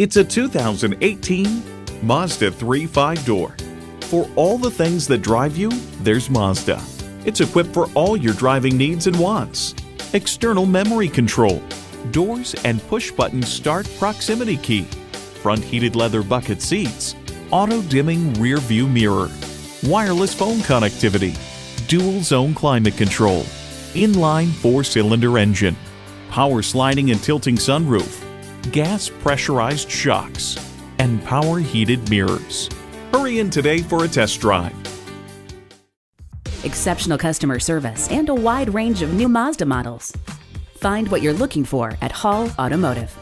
It's a 2018 Mazda 3 5-door. For all the things that drive you, there's Mazda. It's equipped for all your driving needs and wants. External memory control, doors and push-button start proximity key, front heated leather bucket seats, auto-dimming rear view mirror, wireless phone connectivity, dual zone climate control, inline four-cylinder engine, power sliding and tilting sunroof, gas pressurized shocks, and power heated mirrors. Hurry in today for a test drive. exceptional customer service, and a wide range of new Mazda models. Find what you're looking for at Hall Automotive.